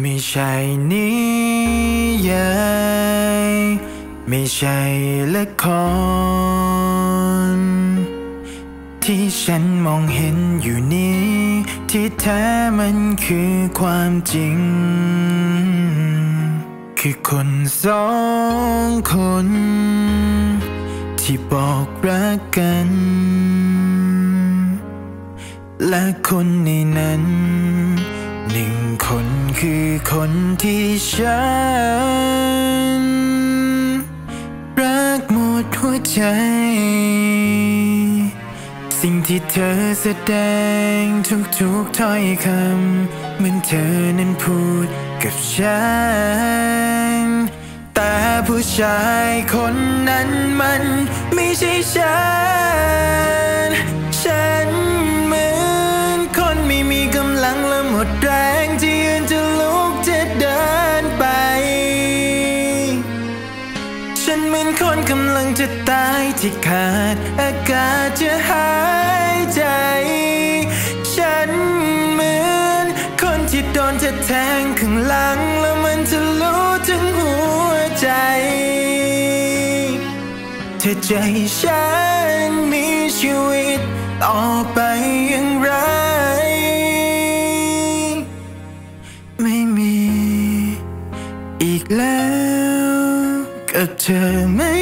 ไม่ใช่นิยายไม่ใช่ละคร ที่ฉันมองเห็นอยู่นี้ ที่แท้มันคือความจริง คือคนสองคน ที่บอกรักกัน และคนในนั้นหนึ่งคน คือคนที่ฉัน รักหมดหัวใจ สิ่งที่เธอแสดงทุกๆถ้อยคำเหมือนเธอนั้นพูดกับฉัน แต่ผู้ชายคนนั้นมันไม่ใช่ฉัน ฉันเหมือนคนไม่มีกำลังและหมดแรงที่ เหมือนคนกำลังจะตายที่ขาดอากาศจะหายใจ ฉันเหมือนคนที่โดนเธอแทงข้างหลังแล้วมันจะรู้ถึงหัวใจเธอให้ฉันมีชีวิตต่อไปอย่างไรไม่มีอีกแล้ว ก็เธอไม่